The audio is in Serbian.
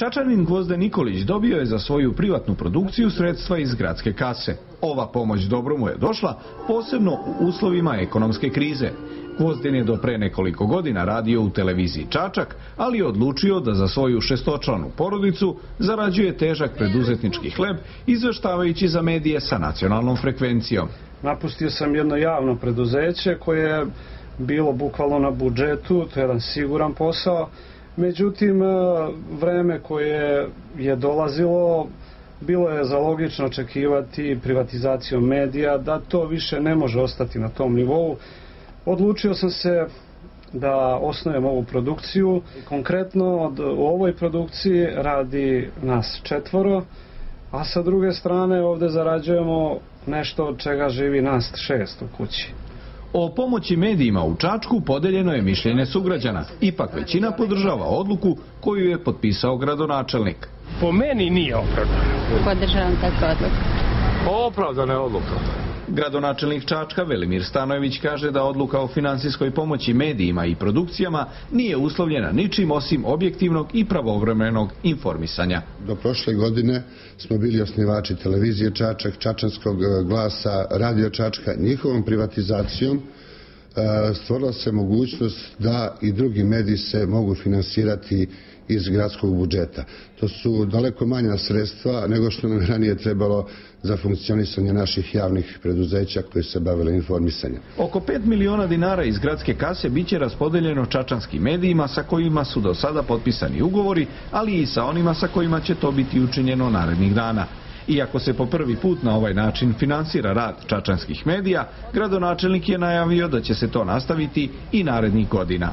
Čačanin Gvozde Nikolić dobio je za svoju privatnu produkciju sredstva iz gradske kase. Ova pomoć dobro mu je došla, posebno u uslovima ekonomske krize. Gvozdin je do pre nekoliko godina radio u televiziji Čačak, ali je odlučio da za svoju šestočlanu porodicu zarađuje težak preduzetnički hleb, izveštavajući za medije sa nacionalnom frekvencijom. Napustio sam jedno javno preduzeće koje je bilo bukvalno na budžetu, to je jedan siguran posao, Međutim, vreme koje je dolazilo, bilo je za logično očekivati privatizacijom medija da to više ne može ostati na tom nivou. Odlučio sam se da osnujem ovu produkciju. Konkretno u ovoj produkciji radi nas četvoro, a sa druge strane ovde zarađujemo nešto od čega živi nas šest u kući. O pomoći medijima u Čačku podeljeno je mišljenje sugrađana. Ipak većina podržava odluku koju je potpisao gradonačelnik. Po meni nije opravdano. Podržavam takvu odluku. Opravdana je odluka. Gradonačelnik Čačka Velimir Stanojević kaže da odluka o finansijskoj pomoći medijima i produkcijama nije uslovljena ničim osim objektivnog i pravovremenog informisanja. Do prošle godine smo bili osnivači televizije Čačak, Čačanskog glasa, Radio Čačka, njihovom privatizacijom stvorila se mogućnost da i drugi mediji se mogu finansirati iz gradskog budžeta. To su daleko manja sredstva nego što nam ranije trebalo za funkcionisanje naših javnih preduzeća koji se bavile informisanjem. Oko 5 miliona dinara iz gradske kase biće raspodeljeno čačanskim medijima sa kojima su do sada potpisani ugovori, ali i sa onima sa kojima će to biti učinjeno narednih dana. Iako se po prvi put na ovaj način finansira rad čačanskih medija, gradonačelnik je najavio da će se to nastaviti i narednih godina.